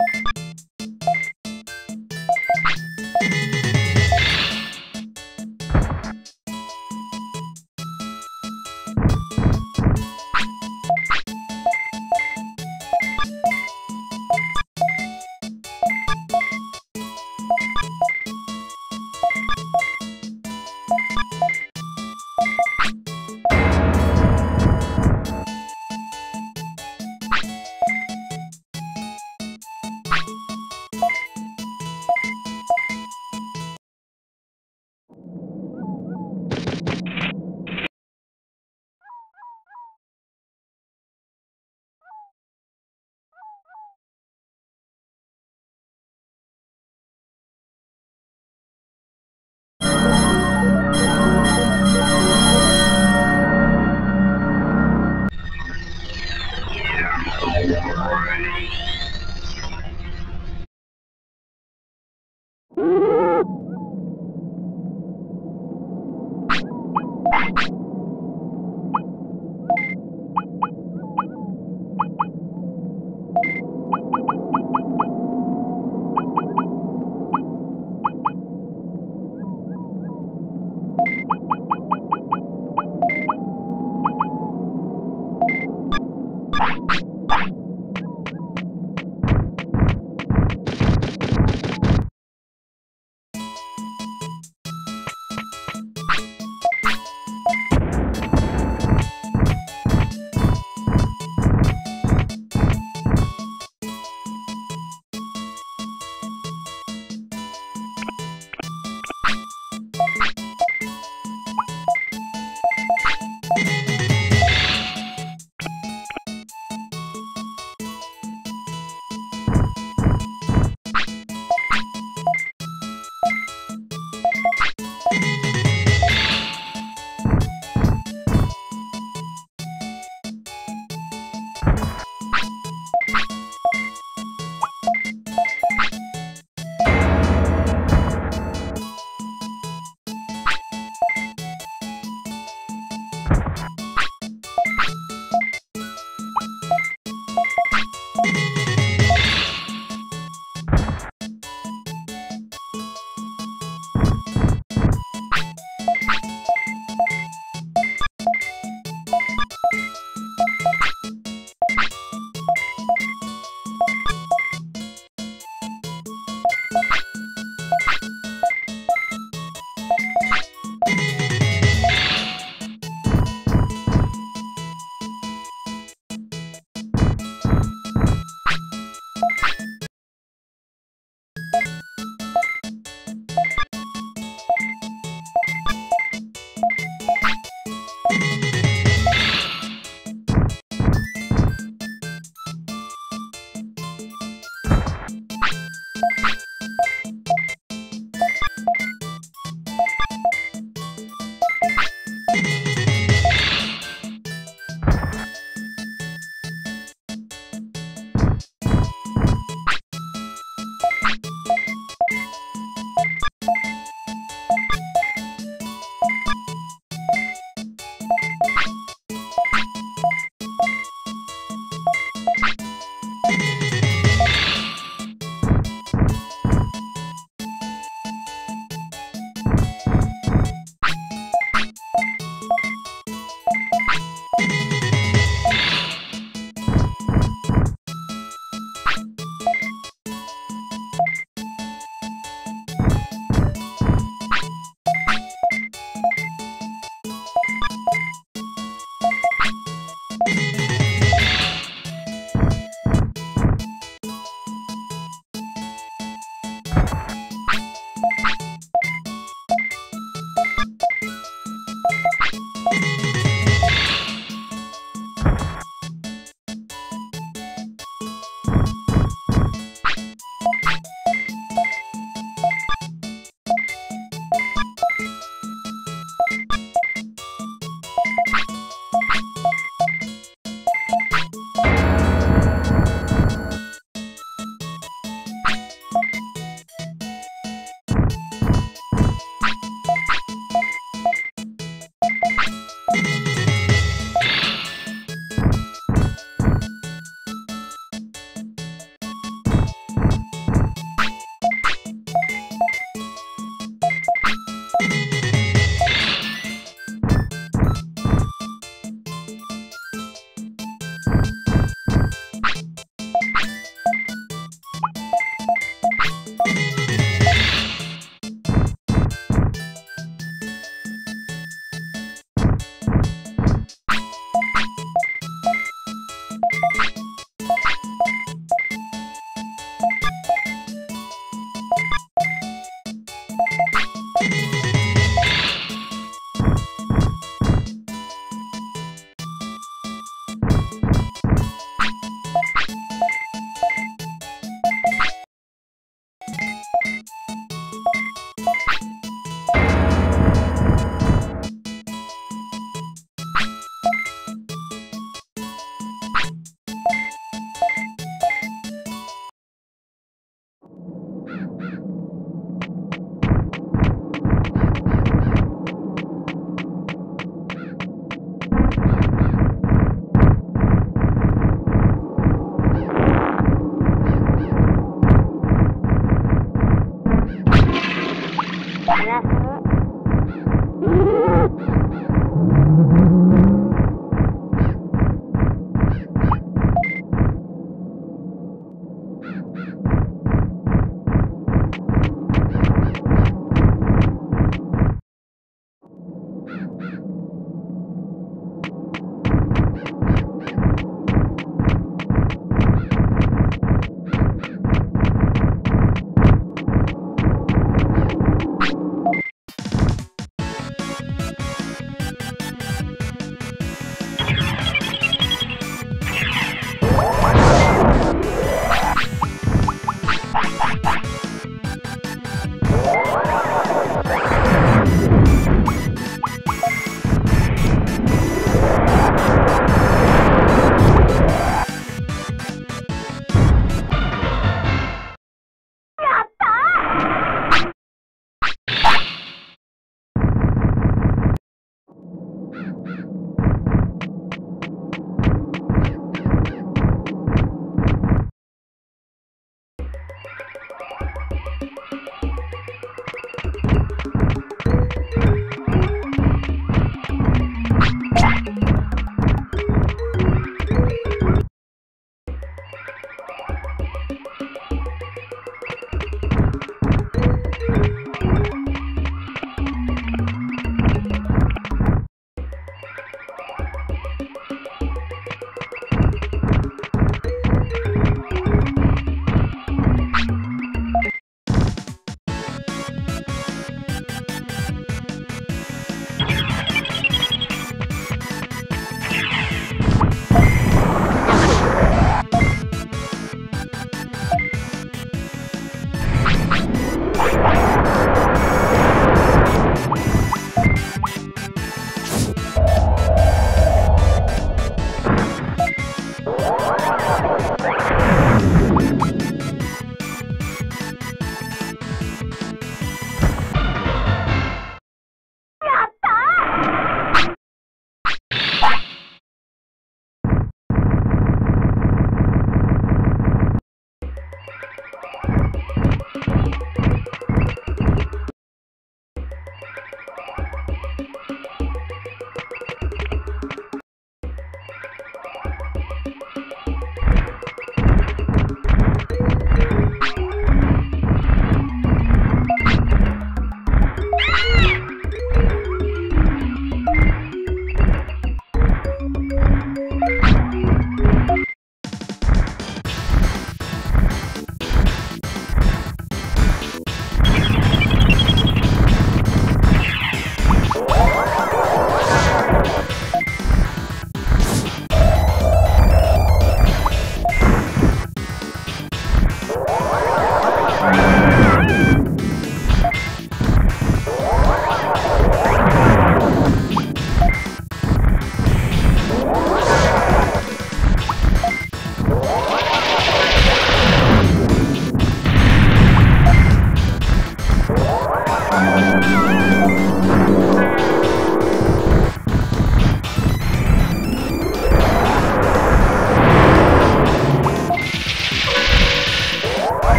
あ!